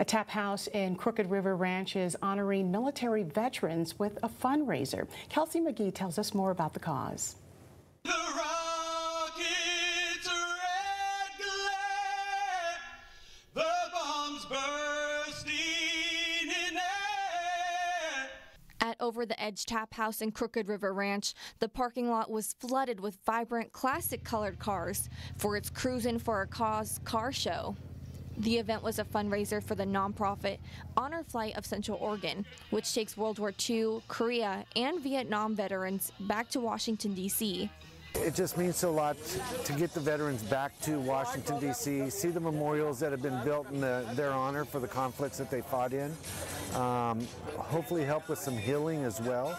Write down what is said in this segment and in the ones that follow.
A tap house in Crooked River Ranch is honoring military veterans with a fundraiser. Kelsey McGee tells us more about the cause. The rocket's red glare, the bombs bursting in air. At Over the Edge Tap House in Crooked River Ranch, the parking lot was flooded with vibrant classic colored cars for its Cruise-In for a Cause car show. The event was a fundraiser for the nonprofit Honor Flight of Central Oregon, which takes World War II, Korea, and Vietnam veterans back to Washington, D.C. It just means a lot to get the veterans back to Washington, D.C., see the memorials that have been built in the, their honor for the conflicts that they fought in, um, hopefully help with some healing as well.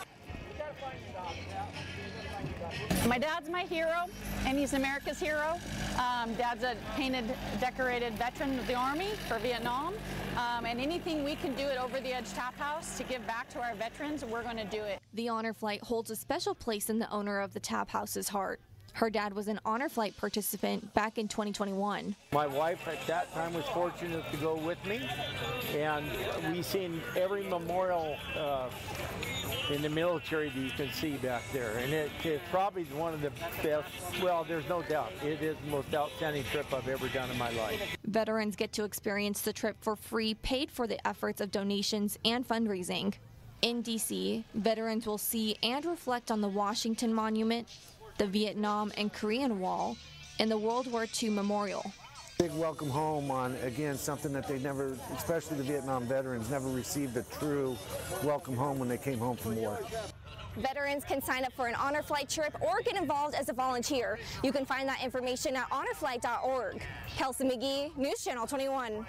My dad's my hero, and he's America's hero. Um, dad's a painted, decorated veteran of the Army for Vietnam. Um, and anything we can do at Over the Edge Tap House to give back to our veterans, we're going to do it. The Honor Flight holds a special place in the owner of the Tap House's heart. Her dad was an Honor Flight participant back in 2021. My wife at that time was fortunate to go with me, and we've seen every memorial uh, in the military that you can see back there, and it, probably one of the best. Well, there's no doubt, it is the most outstanding trip I've ever done in my life. Veterans get to experience the trip for free, paid for the efforts of donations and fundraising. In DC, veterans will see and reflect on the Washington Monument, the Vietnam and Korean Wall, and the World War II Memorial. Big welcome home on, again, something that they never, especially the Vietnam veterans, never received a true welcome home when they came home from war. Veterans can sign up for an Honor Flight trip or get involved as a volunteer. You can find that information at honorflight.org. Kelsey McGee, News Channel 21.